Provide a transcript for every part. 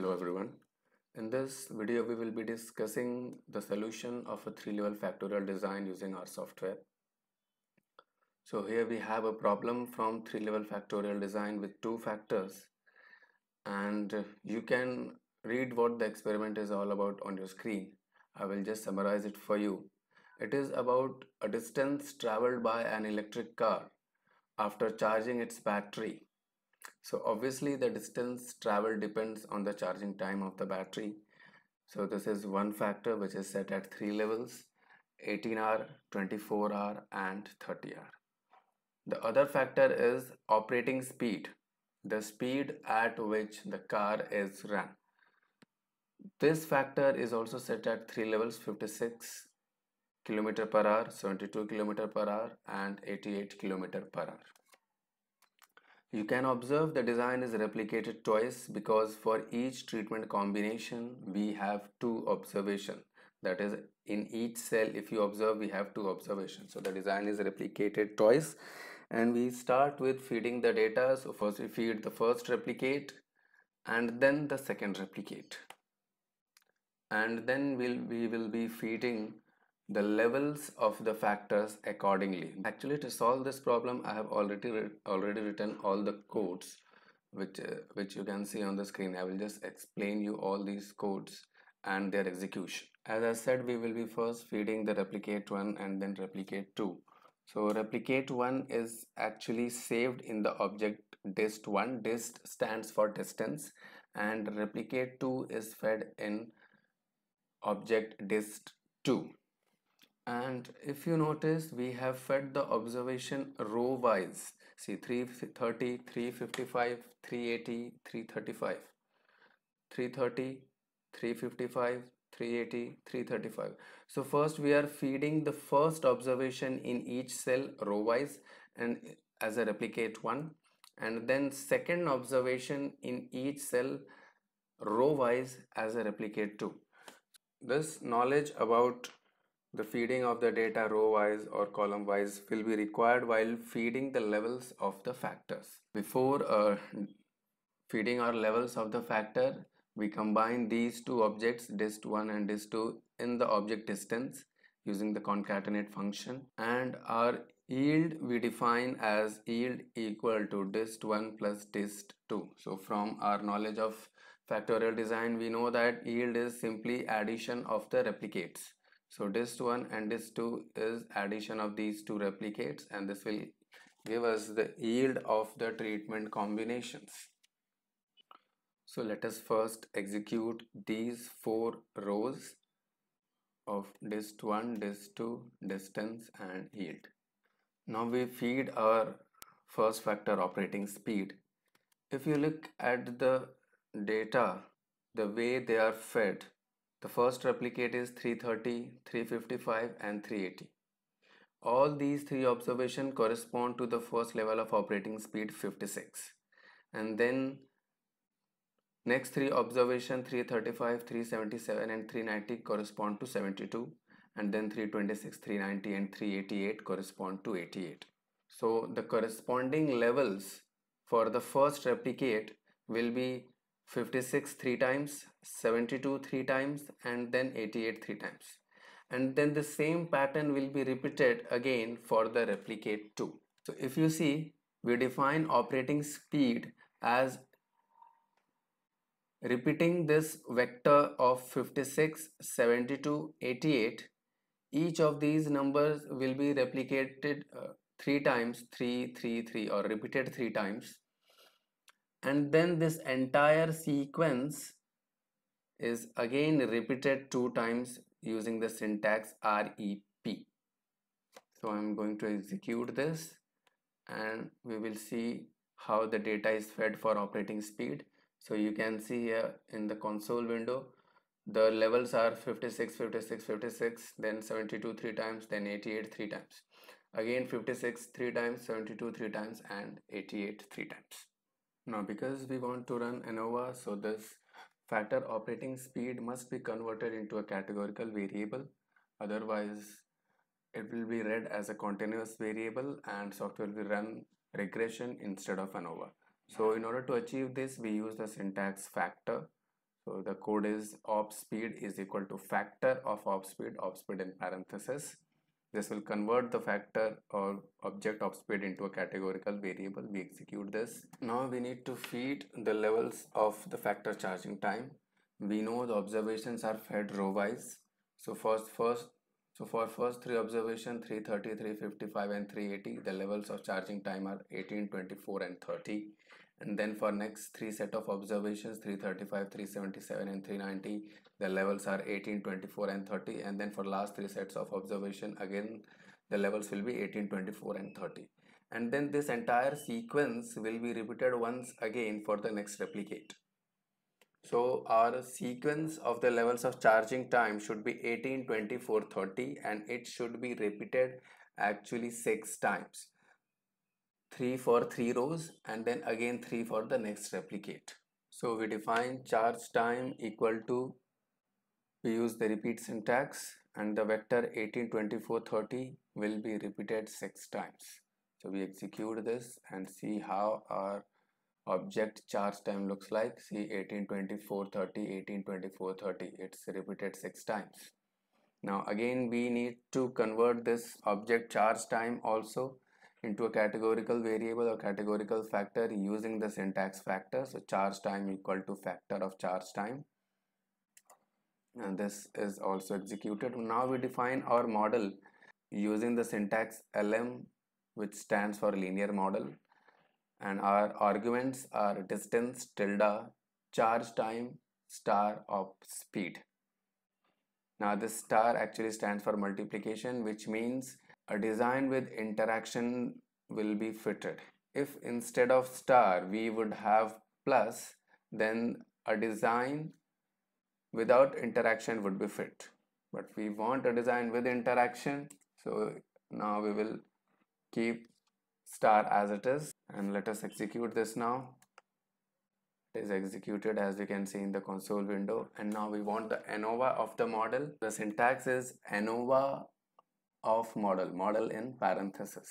Hello everyone. In this video we will be discussing the solution of a three-level factorial design using R software. So here we have a problem from three-level factorial design with two factors and you can read what the experiment is all about on your screen. I will just summarize it for you. It is about a distance traveled by an electric car after charging its battery so obviously the distance traveled depends on the charging time of the battery. So this is one factor which is set at three levels 18 hour 24 hour and 30 hour. The other factor is operating speed the speed at which the car is run. This factor is also set at three levels 56 kilometer per hour 72 kilometer per hour and 88 kilometer per hour you can observe the design is replicated twice because for each treatment combination we have two observation. That is in each cell if you observe we have two observations so the design is replicated twice. And we start with feeding the data. So first we feed the first replicate and then the second replicate. And then we'll, we will be feeding the levels of the factors accordingly. Actually to solve this problem I have already already written all the codes which uh, which you can see on the screen. I will just explain you all these codes and their execution. As I said we will be first feeding the replicate 1 and then replicate 2. So replicate 1 is actually saved in the object dist 1. Dist stands for distance and replicate 2 is fed in object dist 2 and if you notice we have fed the observation row wise. See 330 355 380 335 330 355 380 335 so first we are feeding the first observation in each cell row wise and as a replicate one. And then second observation in each cell row wise as a replicate two. This knowledge about the feeding of the data row wise or column wise will be required while feeding the levels of the factors. Before uh, feeding our levels of the factor, we combine these two objects dist1 and dist2 in the object distance using the concatenate function. And our yield we define as yield equal to dist1 plus dist2 so from our knowledge of factorial design we know that yield is simply addition of the replicates so dist1 and dist2 is addition of these two replicates and this will give us the yield of the treatment combinations. So let us first execute these four rows of dist1, dist2, distance and yield. Now we feed our first factor operating speed. If you look at the data, the way they are fed, the first replicate is 330, 355 and 380. All these three observations correspond to the first level of operating speed 56. And then next three observation 335, 377 and 390 correspond to 72 and then 326, 390 and 388 correspond to 88. So the corresponding levels for the first replicate will be 56 three times 72 three times and then 88 three times. And then the same pattern will be repeated again for the replicate 2 so if you see we define operating speed as repeating this vector of 56 72 88 each of these numbers will be replicated uh, three times 3 3 3 or repeated three times and then this entire sequence is again repeated two times using the syntax REP. So I'm going to execute this and we will see how the data is fed for operating speed. So you can see here in the console window the levels are 56 56 56 then 72 three times then 88 three times again 56 three times 72 three times and 88 three times now because we want to run ANOVA, so this factor operating speed must be converted into a categorical variable. Otherwise, it will be read as a continuous variable and software will run regression instead of ANOVA. So in order to achieve this, we use the syntax factor. so the code is op speed is equal to factor of op speed op speed in parenthesis this will convert the factor or object op speed into a categorical variable. We execute this. Now we need to feed the levels of the factor charging time. We know the observations are fed row wise. So first, first, so for first three observation 330, 355 and 380 the levels of charging time are 18, 24 and 30 and then for next three set of observations 335 377 and 390 the levels are 18 24 and 30 and then for last three sets of observation again the levels will be 18 24 and 30 and then this entire sequence will be repeated once again for the next replicate. So our sequence of the levels of charging time should be 18 24 30 and it should be repeated actually six times 3 for 3 rows and then again 3 for the next replicate. So we define charge time equal to, we use the repeat syntax and the vector 18, 24, 30 will be repeated 6 times. So we execute this and see how our object charge time looks like. See 18, 24, 30, 18, 24, 30. It's repeated 6 times. Now again we need to convert this object charge time also into a categorical variable or categorical factor using the syntax factor. So charge time equal to factor of charge time. And this is also executed. Now we define our model using the syntax lm which stands for linear model. And our arguments are distance tilde charge time star op speed. Now this star actually stands for multiplication which means a design with interaction will be fitted. If instead of star we would have plus, then a design without interaction would be fit. But we want a design with interaction, so now we will keep star as it is and let us execute this now it is executed as you can see in the console window and now we want the ANOVA of the model the syntax is ANOVA of model model in parenthesis.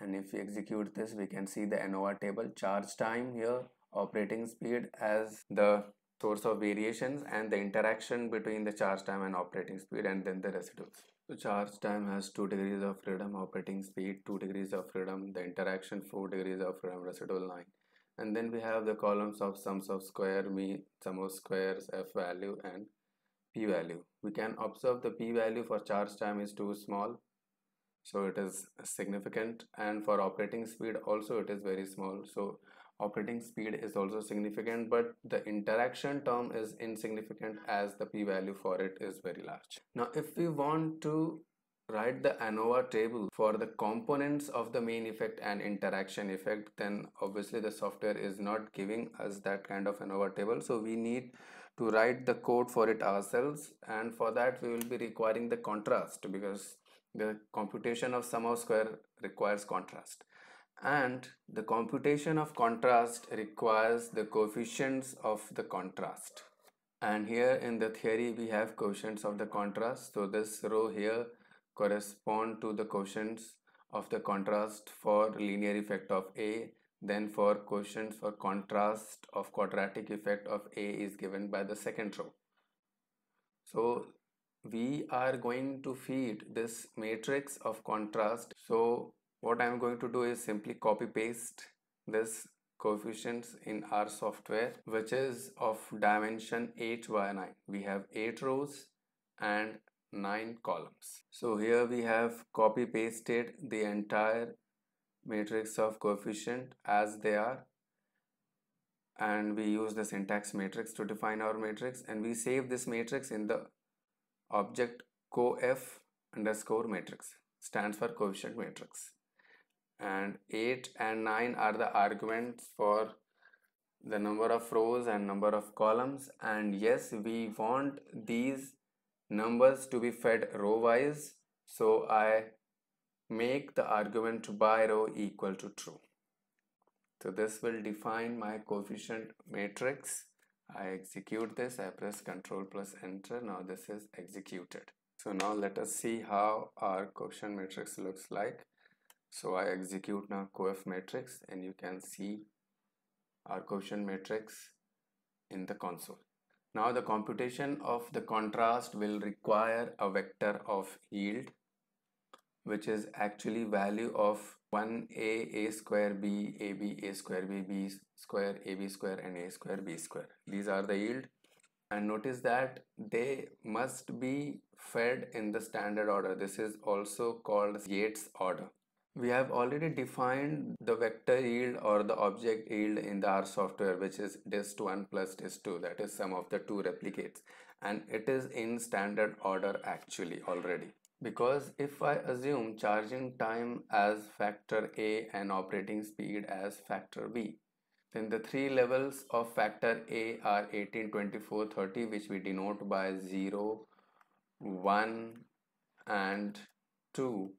And if we execute this we can see the ANOVA table charge time here operating speed as the source of variations and the interaction between the charge time and operating speed and then the residuals so charge time has 2 degrees of freedom operating speed 2 degrees of freedom the interaction 4 degrees of freedom residual 9 and then we have the columns of sums of square mean sum of squares f value and p-value. We can observe the p-value for charge time is too small so it is significant and for operating speed also it is very small so operating speed is also significant but the interaction term is insignificant as the p-value for it is very large. Now if we want to write the ANOVA table for the components of the main effect and interaction effect then obviously the software is not giving us that kind of ANOVA table so we need to write the code for it ourselves. And for that we will be requiring the contrast because the computation of sum of square requires contrast. And the computation of contrast requires the coefficients of the contrast. And here in the theory we have coefficients of the contrast. So this row here correspond to the coefficients of the contrast for linear effect of A then for coefficients for contrast of quadratic effect of A is given by the second row. So we are going to feed this matrix of contrast. So what I'm going to do is simply copy paste this coefficients in R software which is of dimension 8 by 9. We have 8 rows and 9 columns. So here we have copy pasted the entire matrix of coefficient as they are and we use the syntax matrix to define our matrix and we save this matrix in the object coef underscore matrix stands for coefficient matrix. And 8 and 9 are the arguments for the number of rows and number of columns and yes we want these numbers to be fed row wise so I make the argument to by row equal to true. So this will define my coefficient matrix. I execute this, I press Ctrl plus enter. Now this is executed. So now let us see how our coefficient matrix looks like. So I execute now coef matrix and you can see our coefficient matrix in the console. Now the computation of the contrast will require a vector of yield which is actually value of 1a a square b a b a square b b square ab square and a square b square. These are the yield and notice that they must be fed in the standard order. This is also called Yates order. We have already defined the vector yield or the object yield in the R software which is dist1 plus dist2 that is sum of the two replicates and it is in standard order actually already because if I assume charging time as factor A and operating speed as factor B then the three levels of factor A are 18, 24, 30 which we denote by 0, 1 and 2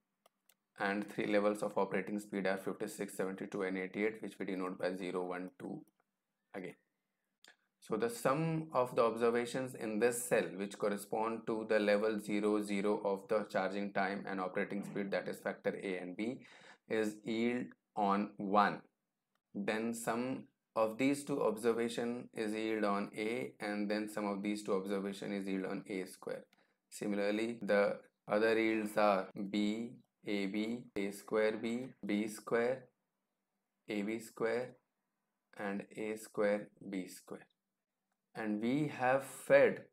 and three levels of operating speed are 56, 72 and 88 which we denote by 0, 1, 2 again. So the sum of the observations in this cell which correspond to the level 0, 0 of the charging time and operating speed that is factor A and B is yield on 1 then sum of these two observation is yield on a and then sum of these two observation is yield on a square. Similarly the other yields are b ab a square b b square ab square and a square b square and we have fed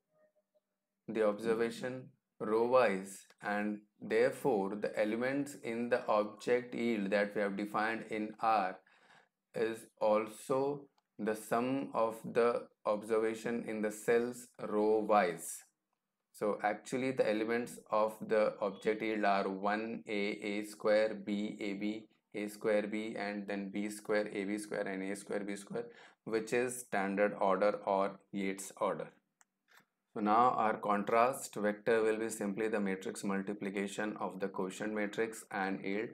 the observation row wise and therefore the elements in the object yield that we have defined in R is also the sum of the observation in the cells row wise. So actually the elements of the object yield are 1a a square b ab a square b and then b square ab square and a square b square which is standard order or Yates order. So now our contrast vector will be simply the matrix multiplication of the quotient matrix and yield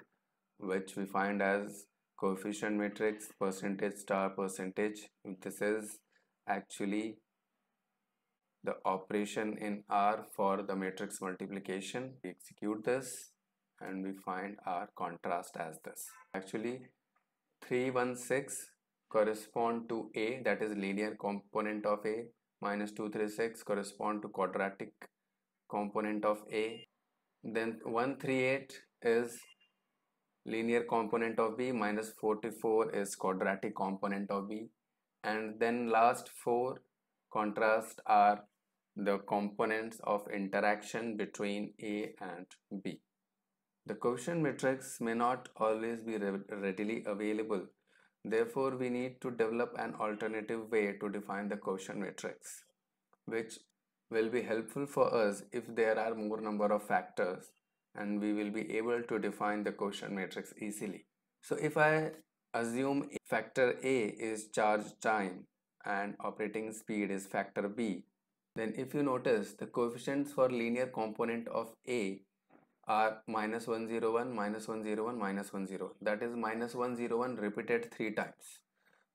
which we find as coefficient matrix percentage star percentage. This is actually the operation in R for the matrix multiplication. We execute this and we find our contrast as this. Actually 316 correspond to A that is linear component of A minus 236 correspond to quadratic component of A. Then 138 is linear component of b minus 44 is quadratic component of b. And then last four contrast are the components of interaction between a and b. The quotient matrix may not always be readily available therefore we need to develop an alternative way to define the quotient matrix which will be helpful for us if there are more number of factors and we will be able to define the quotient matrix easily. So if I assume factor A is charge time and operating speed is factor B, then if you notice the coefficients for linear component of A are minus 101, minus 101, minus 10. That is minus 101 repeated 3 times.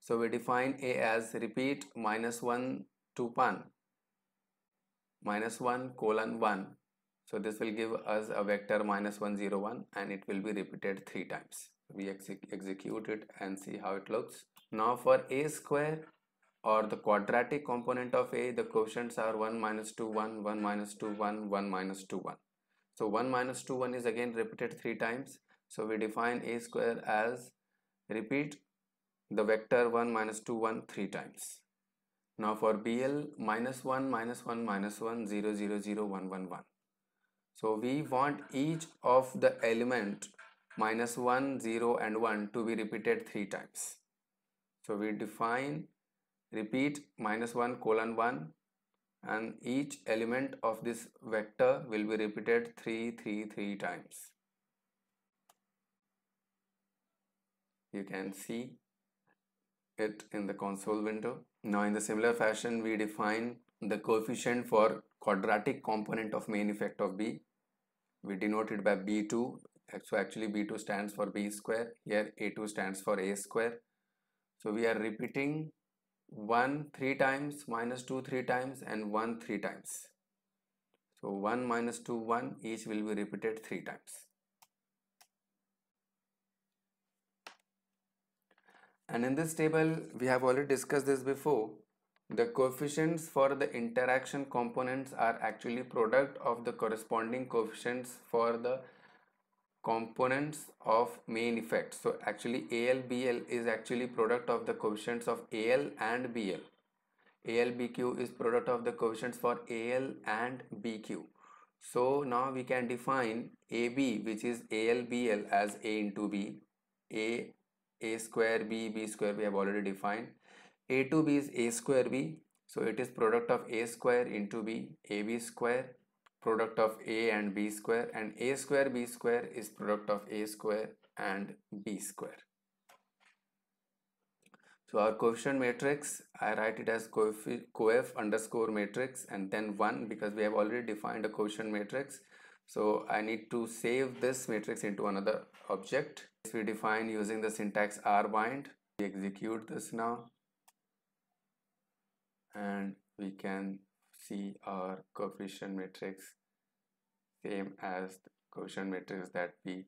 So we define A as repeat minus 1 to 1, minus 1 colon 1 so this will give us a vector minus 101 and it will be repeated three times. We ex execute it and see how it looks. Now for a square or the quadratic component of a, the quotients are 1 minus 2, 1, 1 minus 2, 1, 1 minus 2, 1. So 1 minus 2, 1 is again repeated three times. So we define a square as repeat the vector 1 minus 2, 1 three times. Now for BL minus 1, minus 1, minus 1, 0, 0, 0, 1, 1, 1. So we want each of the element minus 1, 0 and 1 to be repeated 3 times. So we define repeat minus 1 colon 1 and each element of this vector will be repeated 3, 3, 3 times. You can see it in the console window. Now in the similar fashion we define the coefficient for quadratic component of main effect of B. We denote it by B2. So actually B2 stands for B square. Here A2 stands for A square. So we are repeating 1 3 times, minus 2 3 times and 1 3 times. So 1 minus 2 1 each will be repeated 3 times. And in this table we have already discussed this before the coefficients for the interaction components are actually product of the corresponding coefficients for the components of main effect. So actually ALBL is actually product of the coefficients of AL and BL ALBQ is product of the coefficients for AL and BQ so now we can define AB which is ALBL as A into B A A square B B square we have already defined. A to B is A square B. So it is product of A square into B AB square product of a and b square and a square b square is product of a square and b square. So our coefficient matrix, I write it as coef underscore matrix and then 1 because we have already defined a coefficient matrix. So I need to save this matrix into another object. We define using the syntax rbind. We execute this now and we can see our coefficient matrix same as the coefficient matrix that we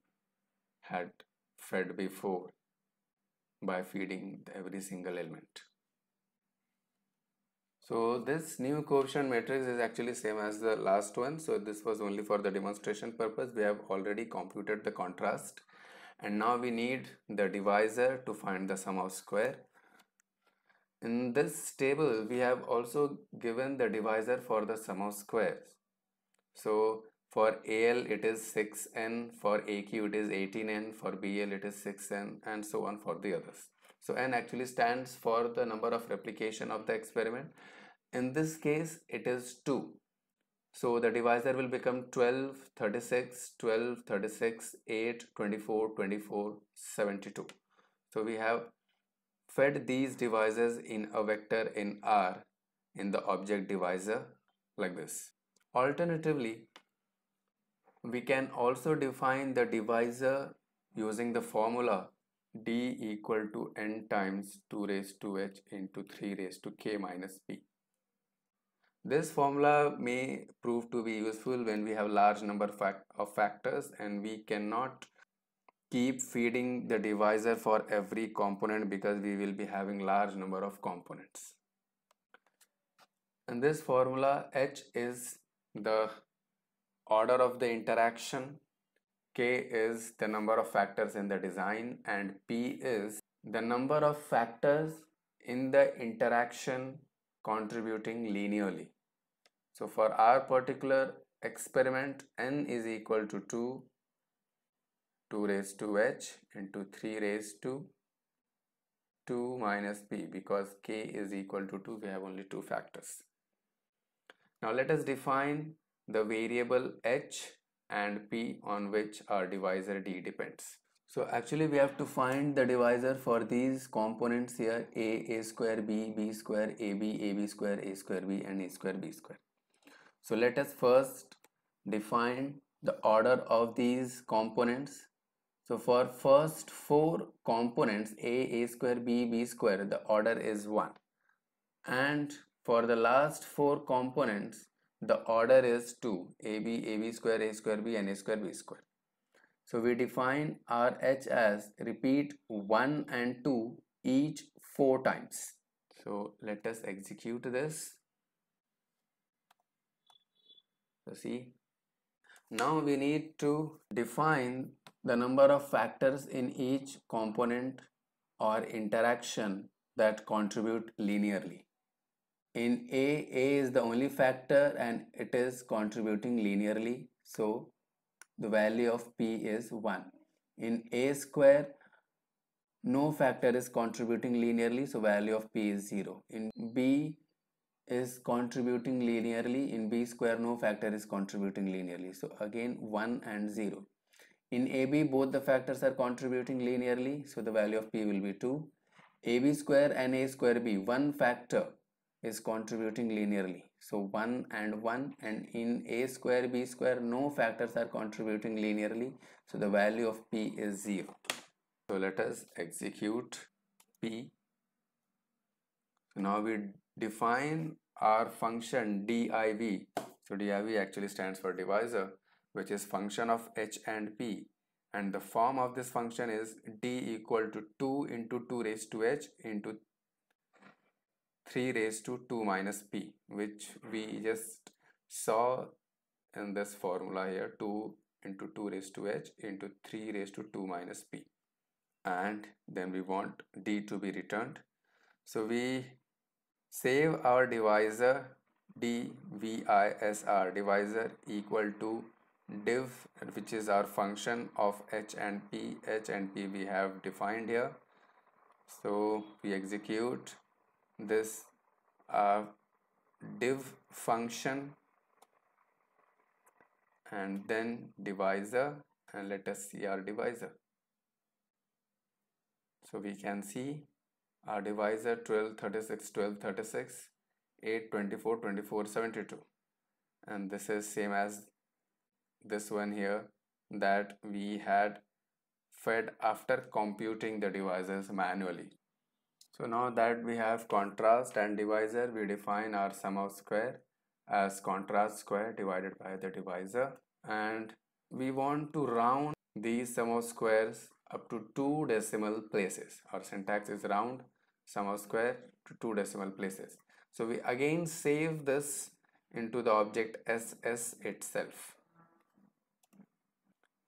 had fed before by feeding every single element. So this new coefficient matrix is actually same as the last one. So this was only for the demonstration purpose. We have already computed the contrast and now we need the divisor to find the sum of square in this table, we have also given the divisor for the sum of squares. So for AL it is 6n, for AQ it is 18n, for BL it is 6n and so on for the others. So n actually stands for the number of replication of the experiment. In this case it is 2. So the divisor will become 12, 36, 12, 36, 8, 24, 24, 72. So we have fed these divisors in a vector in R in the object divisor like this. Alternatively, we can also define the divisor using the formula d equal to n times 2 raised to h into 3 raised to k minus p. This formula may prove to be useful when we have large number of factors and we cannot keep feeding the divisor for every component because we will be having large number of components. In this formula, H is the order of the interaction, K is the number of factors in the design and P is the number of factors in the interaction contributing linearly. So for our particular experiment, N is equal to 2 2 raised to h into 3 raised to 2 minus p because k is equal to 2 we have only two factors. Now let us define the variable h and p on which our divisor d depends. So actually we have to find the divisor for these components here a a square b b square ab ab square a square b and a square b square. So let us first define the order of these components so for first four components a, a square, b, b square, the order is 1. And for the last four components, the order is 2, ab, ab square, a square, b and a square, b square. So we define our h as repeat 1 and 2 each 4 times. So let us execute this. So see, now we need to define the number of factors in each component or interaction that contribute linearly. In A, A is the only factor and it is contributing linearly. So the value of P is 1. In A square, no factor is contributing linearly. So value of P is 0. In B is contributing linearly. In B square, no factor is contributing linearly. So again 1 and 0. In AB, both the factors are contributing linearly, so the value of P will be 2. AB square and A square B, one factor is contributing linearly. So 1 and 1 and in A square B square, no factors are contributing linearly, so the value of P is 0. So let us execute P. So now we define our function div. So div actually stands for divisor which is function of h and p. And the form of this function is d equal to 2 into 2 raised to h into 3 raised to 2 minus p which we just saw in this formula here 2 into 2 raised to h into 3 raised to 2 minus p. And then we want d to be returned. So we save our divisor dvisr divisor equal to div which is our function of h and p. H and p we have defined here. So we execute this uh, div function and then divisor and let us see our divisor. So we can see our divisor 12 36 12 36 8 24 24 72 and this is same as this one here that we had fed after computing the divisors manually. So now that we have contrast and divisor we define our sum of square as contrast square divided by the divisor. And we want to round these sum of squares up to two decimal places. Our syntax is round sum of square to two decimal places. So we again save this into the object ss itself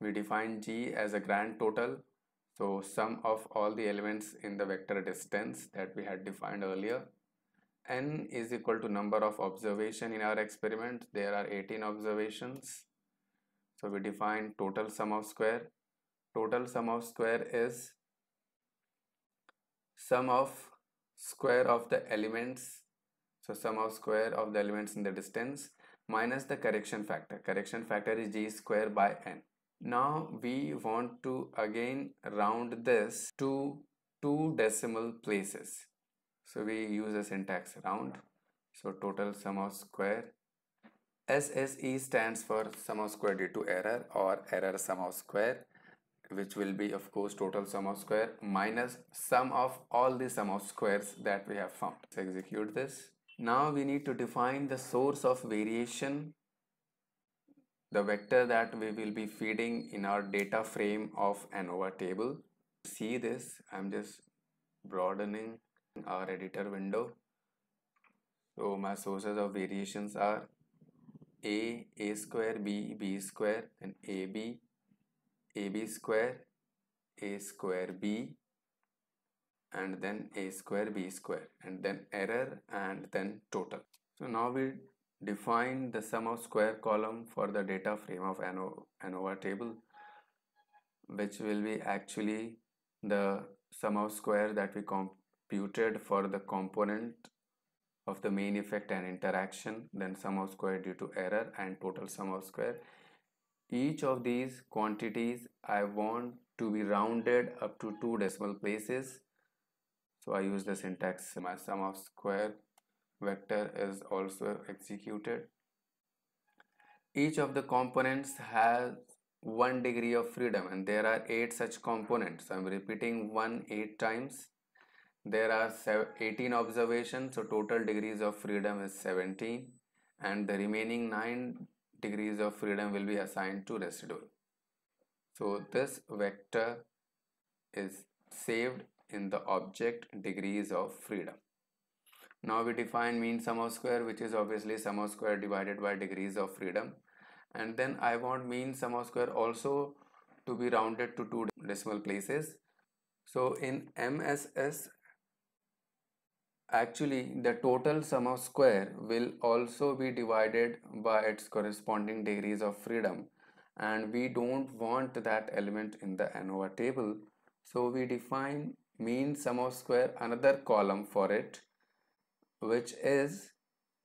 we define g as a grand total. So sum of all the elements in the vector distance that we had defined earlier. N is equal to number of observation in our experiment. There are 18 observations. So we define total sum of square. Total sum of square is sum of square of the elements. So sum of square of the elements in the distance minus the correction factor. Correction factor is g square by n now we want to again round this to two decimal places. So we use a syntax round. So total sum of square. SSE stands for sum of square due to error or error sum of square which will be of course total sum of square minus sum of all the sum of squares that we have found. Let's execute this. Now we need to define the source of variation the vector that we will be feeding in our data frame of ANOVA table. See this, I'm just broadening our editor window. So my sources of variations are A, A square, B, B square, and AB, AB square, A square, B, and then A square, B square, and then error, and then total. So now we define the sum of square column for the data frame of ANOVA table which will be actually the sum of square that we computed for the component of the main effect and interaction then sum of square due to error and total sum of square. Each of these quantities I want to be rounded up to two decimal places. So I use the syntax my sum of square vector is also executed. Each of the components has one degree of freedom and there are eight such components. I'm repeating one eight times. There are 18 observations, so total degrees of freedom is 17 and the remaining 9 degrees of freedom will be assigned to residual. So this vector is saved in the object degrees of freedom. Now we define mean sum of square which is obviously sum of square divided by degrees of freedom. And then I want mean sum of square also to be rounded to two decimal places. So in MSS actually the total sum of square will also be divided by its corresponding degrees of freedom. And we don't want that element in the ANOVA table. So we define mean sum of square another column for it which is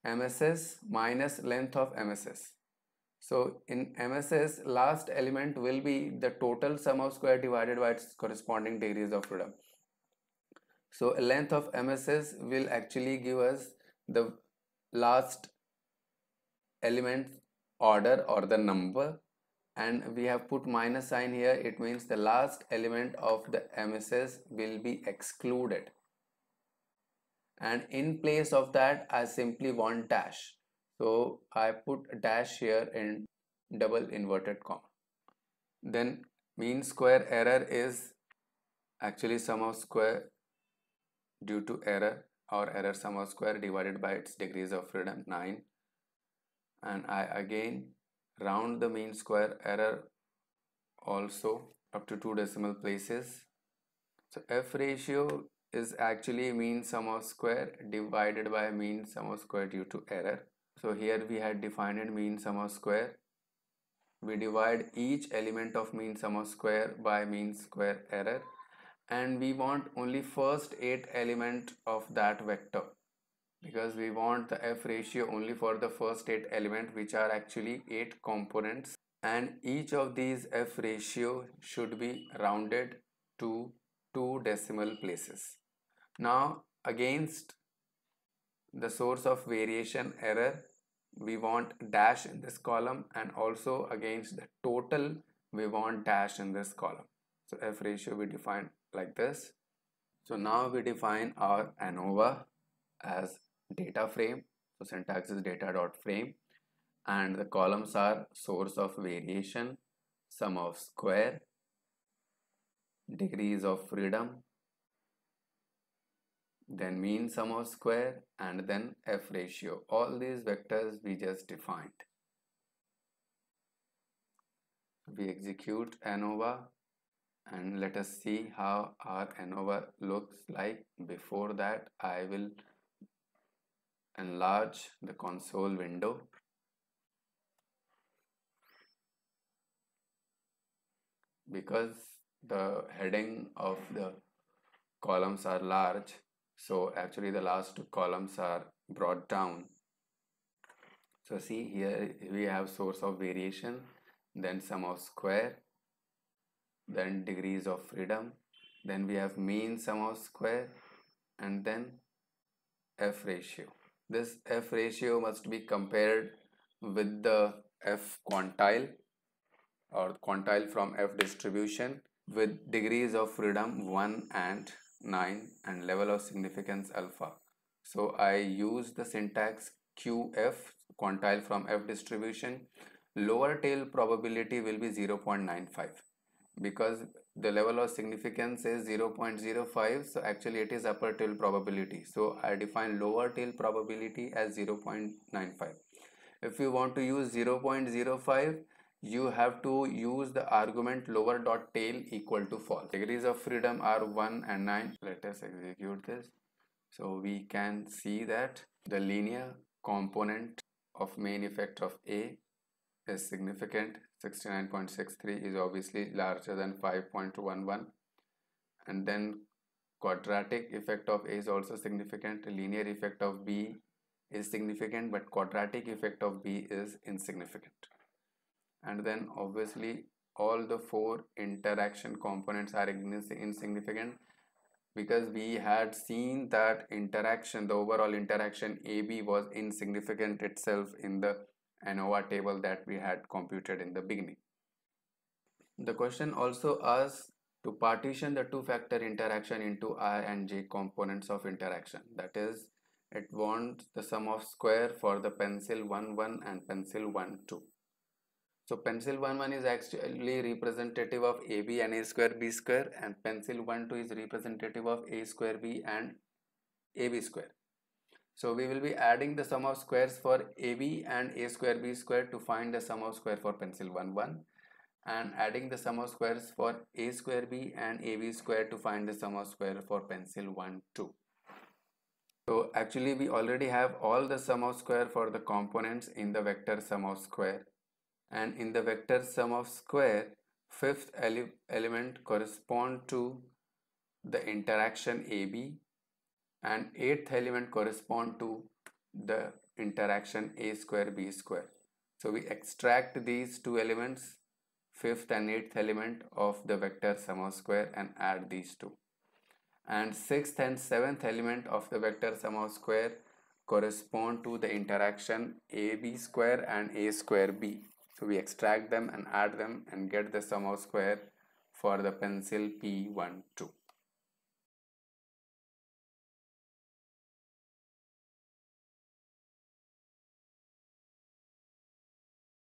MSS minus length of MSS. So in MSS, last element will be the total sum of square divided by its corresponding degrees of freedom. So length of MSS will actually give us the last element order or the number and we have put minus sign here it means the last element of the MSS will be excluded and in place of that I simply want dash. So I put dash here in double inverted comma. Then mean square error is actually sum of square due to error or error sum of square divided by its degrees of freedom 9 and I again round the mean square error also up to two decimal places. So f ratio is actually mean sum of square divided by mean sum of square due to error. So here we had defined mean sum of square. We divide each element of mean sum of square by mean square error. And we want only first eight element of that vector. Because we want the f ratio only for the first eight element which are actually eight components. And each of these f ratio should be rounded to two decimal places. Now against the source of variation error we want dash in this column and also against the total we want dash in this column. So f ratio we define like this. So now we define our ANOVA as data frame. So syntax is data dot frame and the columns are source of variation, sum of square, degrees of freedom, then mean sum of square and then f ratio. All these vectors we just defined. We execute ANOVA and let us see how our ANOVA looks like. Before that I will enlarge the console window because the heading of the columns are large so actually the last two columns are brought down. So see here we have source of variation then sum of square then degrees of freedom then we have mean sum of square and then f ratio. This f ratio must be compared with the f quantile or quantile from f distribution with degrees of freedom 1 and 9 and level of significance alpha. So i use the syntax qf quantile from f distribution. Lower tail probability will be 0.95 because the level of significance is 0.05 so actually it is upper tail probability. So I define lower tail probability as 0.95 if you want to use 0.05 you have to use the argument lower dot tail equal to false. Degrees of freedom are 1 and 9 let us execute this. So we can see that the linear component of main effect of A is significant. 69.63 is obviously larger than 5.11 and then quadratic effect of A is also significant. Linear effect of B is significant but quadratic effect of B is insignificant and then obviously all the four interaction components are insignificant because we had seen that interaction the overall interaction AB was insignificant itself in the ANOVA table that we had computed in the beginning. The question also asks to partition the two-factor interaction into i and j components of interaction. That is, it wants the sum of square for the pencil 1 1 and pencil 1 2. So pencil 1 1 is actually representative of AB and A square B square and pencil 1 2 is representative of A square B and AB square. So we will be adding the sum of squares for AB and A square B square to find the sum of square for pencil 1 1 and adding the sum of squares for A square B and AB square to find the sum of square for pencil 1 2. So actually we already have all the sum of square for the components in the vector sum of square and in the vector sum of square fifth ele element correspond to the interaction AB and eighth element correspond to the interaction a square b square. So we extract these two elements fifth and eighth element of the vector sum of square and add these two. And sixth and seventh element of the vector sum of square correspond to the interaction ab square and a square b so we extract them and add them and get the sum of square for the pencil p1 2